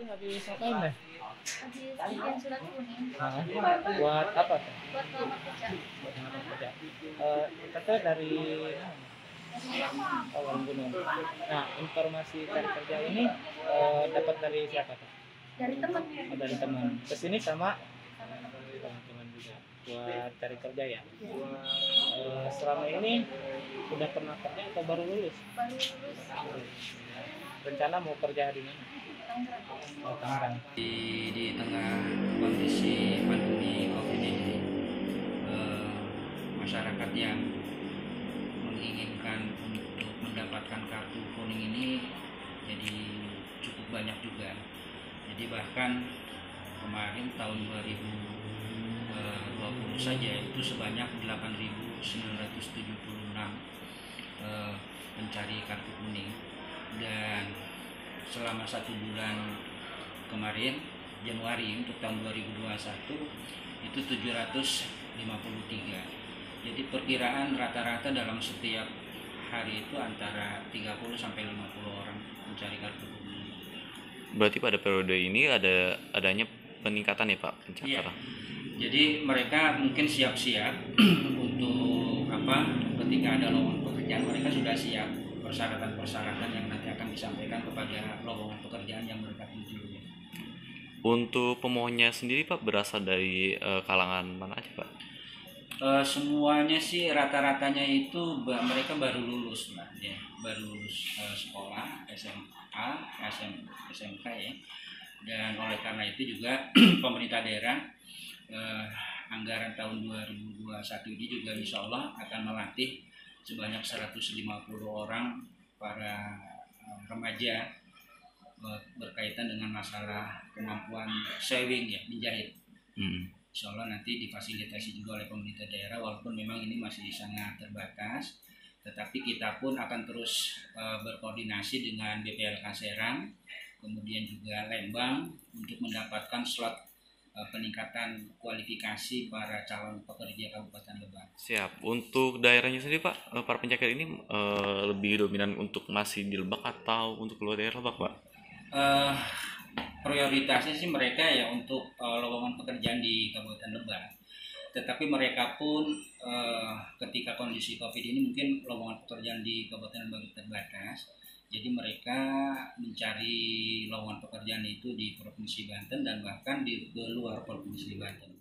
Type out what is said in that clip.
Habis ngapain deh? habis bikin surat kuning Nah, buat apa tuh? buat ngelamar kerja Buat ngelamar kerja. Teteh dari Oh, Warung Gunung. Nah, informasi cari kerja ini eh, dapat dari siapa tuh? dari teman Oh, dari teman. Ke sini sama sama teman teman-teman juga buat cari kerja ya. Eh, selama ini udah pernah kerja atau baru lulus? baru lulus Rencana mau kerja di mana? Oh, Tangerang. di, di tengah kondisi pandemi covid ini eh, masyarakat yang menginginkan untuk mendapatkan kartu kuning ini jadi cukup banyak juga jadi bahkan kemarin tahun 2020 saja itu sebanyak 8.976 eh, pencari kartu kuning dan selama satu bulan kemarin Januari untuk tahun 2021 itu 753 jadi perkiraan rata-rata dalam setiap hari itu antara 30 sampai 50 orang mencari kartu kuning Berarti pada periode ini ada adanya peningkatan ya Pak pencakaran. Jadi mereka mungkin siap-siap untuk apa? Ketika ada lowongan pekerjaan mereka sudah siap persyaratan-persyaratan yang nanti akan disampaikan kepada lowongan pekerjaan yang mereka tuju. Untuk pemohonnya sendiri Pak berasal dari eh, kalangan mana aja Pak? Eh, semuanya sih rata-ratanya itu mereka baru lulus lah ya, baru lulus eh, sekolah SMA, SM, SMK ya. Dan oleh karena itu juga pemerintah daerah eh, anggaran tahun 2021 ini juga insya Allah akan melatih sebanyak 150 orang para eh, remaja berkaitan dengan masalah kemampuan sewing ya menjahit. Hmm. Insya Allah nanti difasilitasi juga oleh pemerintah daerah walaupun memang ini masih sangat terbatas tetapi kita pun akan terus eh, berkoordinasi dengan BPLK Serang kemudian juga Lembang untuk mendapatkan slot peningkatan kualifikasi para calon pekerja Kabupaten Lebak. Siap. Untuk daerahnya sendiri Pak, eh, para pencakar ini eh, lebih dominan untuk masih di Lebak atau untuk keluar daerah Lebak Pak? Eh, prioritasnya sih mereka ya untuk eh, lowongan pekerjaan di Kabupaten Lebak. Tetapi mereka pun eh, ketika kondisi Covid ini mungkin lowongan pekerjaan di Kabupaten Lebak terbatas. Jadi mereka mencari lowongan pekerjaan itu di Provinsi Banten dan bahkan di luar Provinsi Banten.